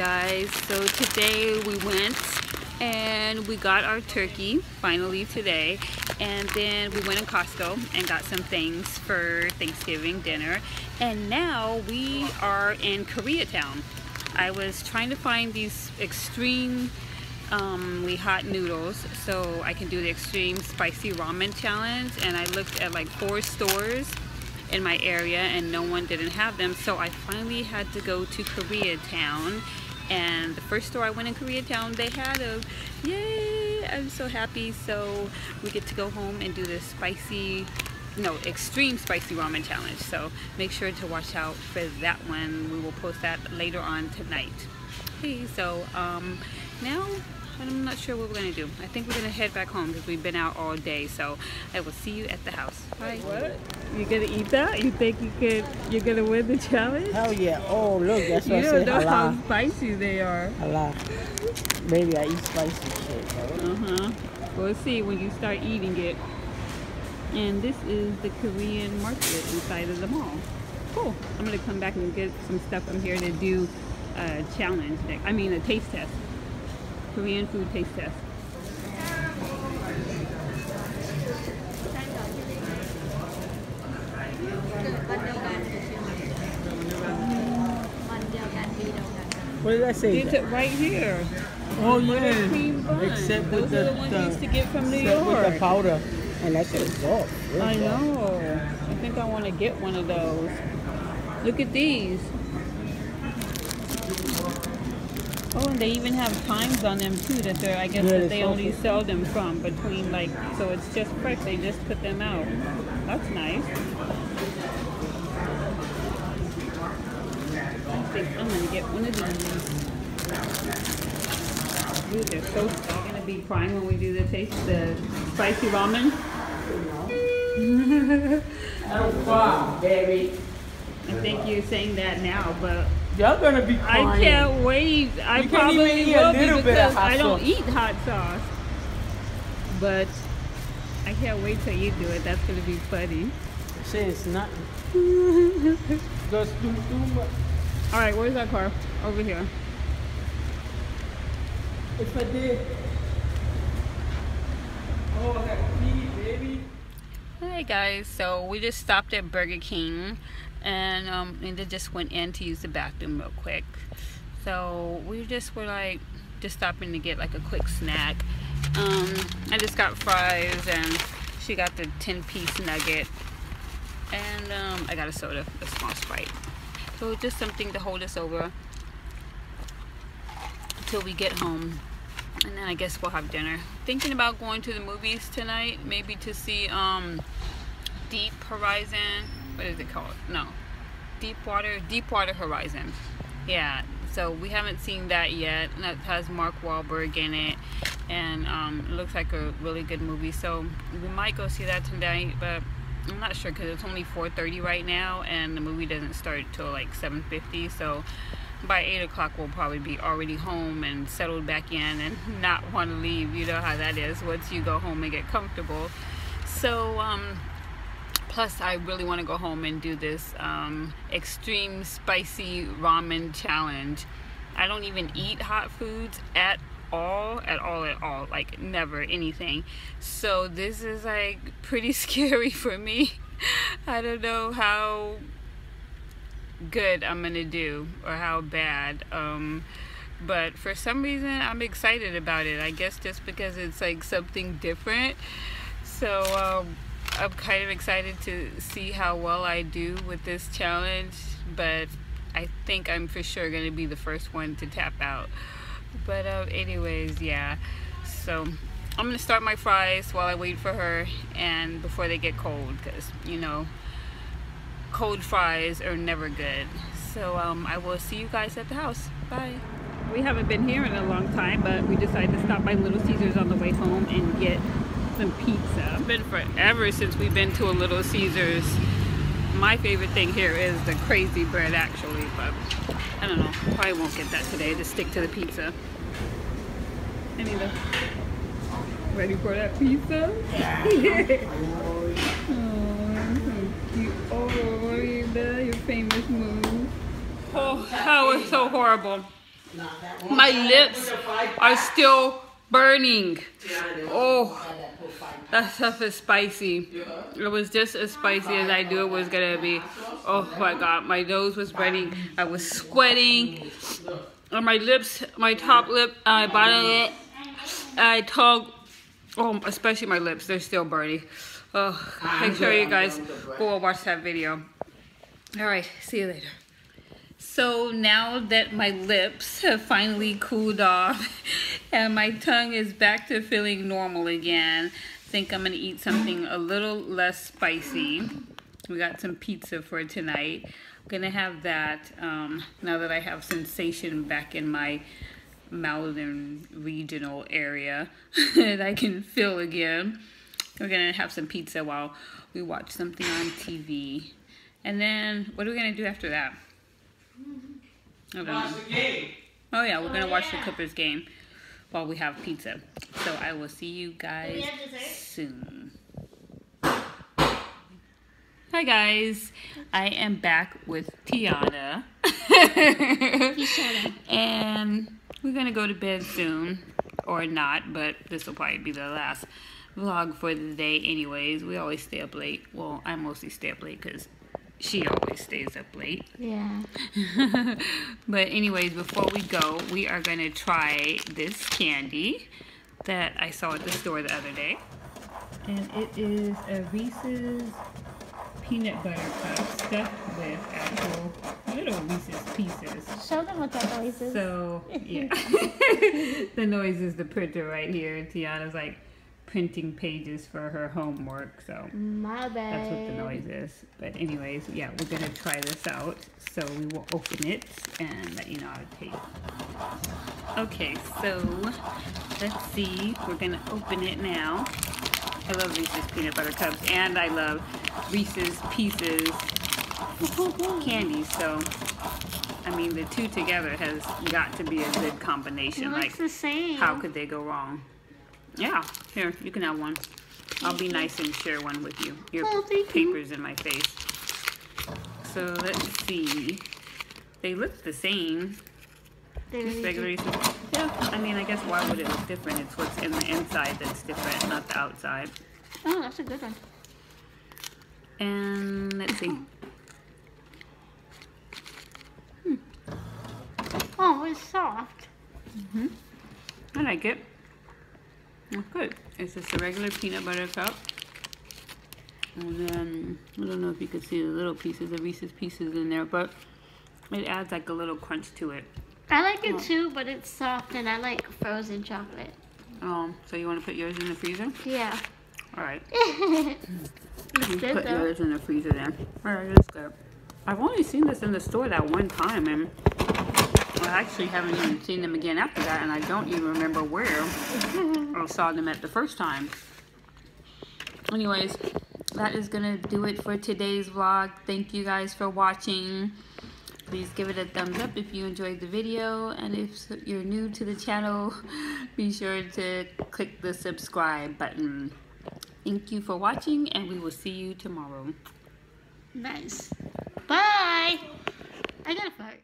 guys. So today we went and we got our turkey finally today. And then we went in Costco and got some things for Thanksgiving dinner. And now we are in Koreatown. I was trying to find these extreme um, we hot noodles so I can do the extreme spicy ramen challenge. And I looked at like four stores in my area and no one didn't have them. So I finally had to go to Koreatown and the first store I went in Koreatown they had them yay I'm so happy. So we get to go home and do this spicy no extreme spicy ramen challenge. So make sure to watch out for that one. We will post that later on tonight. Okay so um now I'm not sure what we're gonna do. I think we're gonna head back home because we've been out all day. So I will see you at the house. Bye. What? You gonna eat that? You think you could? You're gonna win the challenge? Hell yeah! Oh look, that's what you I don't know Halal. how spicy they are. Halal. Maybe I eat spicy shit. Bro. Uh huh. We'll see when you start eating it. And this is the Korean market inside of the mall. Cool. I'm gonna come back and get some stuff. I'm here to do a challenge. I mean a taste test. Korean food taste test. What did I say? It's it right here. Oh yeah. Except Those with are the, the ones the used to get from New except with the powder. And that shit is. I know. I think I want to get one of those. Look at these. Oh, and they even have times on them too that they're, I guess, Yeah, that they only sell them from between like, so it's just fresh. They just put them out. That's nice. I think I'm gonna get one of these. Dude, they're so. I'm gonna be crying when we do the taste the spicy ramen. Oh wow, baby. I think you're saying that now, but Y'all gonna be crying. I can't wait. I You probably even eat a will be because I don't sauce. eat hot sauce. But I can't wait till you do it. That's gonna be funny. Shit, it's not. Just do too much. All right, where's our car? Over here. If I did. Oh, pee, baby. Hey guys, so we just stopped at Burger King and um Linda just went in to use the bathroom real quick. So we just were like just stopping to get like a quick snack. Um I just got fries and she got the 10 piece nugget and um I got a soda, a small sprite. So just something to hold us over until we get home and then I guess we'll have dinner. Thinking about going to the movies tonight, maybe to see um Deep Horizon. What is it called? No, Deepwater Deepwater Horizon. Yeah. So we haven't seen that yet. That has Mark Wahlberg in it, and um, it looks like a really good movie. So we might go see that tonight, but I'm not sure because it's only 4:30 right now, and the movie doesn't start till like 7:50. So by 8 o'clock we'll probably be already home and settled back in and not want to leave you know how that is once you go home and get comfortable so um plus i really want to go home and do this um extreme spicy ramen challenge i don't even eat hot foods at all at all at all like never anything so this is like pretty scary for me i don't know how good I'm gonna do or how bad. Um, but for some reason, I'm excited about it. I guess just because it's like something different. So um, I'm kind of excited to see how well I do with this challenge. But I think I'm for sure gonna be the first one to tap out. But uh, anyways, yeah. So I'm gonna start my fries while I wait for her and before they get cold, because you know cold fries are never good. So um, I will see you guys at the house. Bye. We haven't been here in a long time, but we decided to stop by Little Caesars on the way home and get some pizza. It's been forever since we've been to a Little Caesars. My favorite thing here is the crazy bread actually, but I don't know. Probably won't get that today. Just stick to the pizza. Anita, ready for that pizza? oh, so cute. Oh, your famous move. Oh, that was so horrible. Not that one. My lips are still burning. Oh, that stuff is spicy. It was just as spicy as I knew it was gonna be. Oh my god, my nose was burning. I was sweating. On my lips, my top lip, my bottom lip, my tongue. Oh, especially my lips, they're still burning. Oh, make sure you guys go watch that video. All right, see you later. So now that my lips have finally cooled off and my tongue is back to feeling normal again, I think I'm gonna eat something a little less spicy. We got some pizza for tonight. I'm gonna have that um, now that I have sensation back in my mouth and regional area that I can feel again. We're gonna have some pizza while we watch something on TV. And then, what are we gonna do after that? I. Watch the game. Oh yeah, we're gonna watch the Clippers game while we have pizza. So I will see you guys soon. Hi guys, I am back with Tiana. and we're gonna go to bed soon. Or not, but this will probably be the last vlog for the day anyways. We always stay up late. Well, I mostly stay up late because she always stays up late. Yeah. but anyways, before we go, we are going to try this candy that I saw at the store the other day. And it is a Reese's peanut butter cup stuffed with actual little Reese's pieces. Show them what that noise is. So, yeah. the noise is the printer right here. Tiana's like printing pages for her homework, so. My bad. That's what the noise is. But anyways, yeah, we're gonna try this out. So we will open it and let you know how it tastes. Okay, so let's see. We're gonna open it now. I love Reese's peanut butter cups and I love Reese's Pieces candy. So, I mean, the two together has got to be a good It combination. looks Like, the same. how could they go wrong? Yeah, here, you can have one. I'll be nice and share one with you. Your Oh, thank you. paper's in my face. So let's see. They look the same. They Just regular Yeah, I mean, I guess why would it look different? It's what's in the inside that's different, not the outside. Oh, that's a good one. And let's see. Oh, it's soft. Mhm. I like it. It's good. It's just a regular peanut butter cup. And then, I don't know if you can see the little pieces of Reese's Pieces in there, but it adds like a little crunch to it. I like it too, but it's soft and I like frozen chocolate. Um, so you want to put yours in the freezer? Yeah. All right. You put though. yours in the freezer then. All right, that's good. I've only seen this in the store that one time, and I actually haven't even seen them again after that, and I don't even remember where I saw them at the first time. Anyways, that is gonna do it for today's vlog. Thank you guys for watching. Please give it a thumbs up if you enjoyed the video, and if you're new to the channel, be sure to click the subscribe button. Thank you for watching, and we will see you tomorrow. Nice. Bye. I got a fart.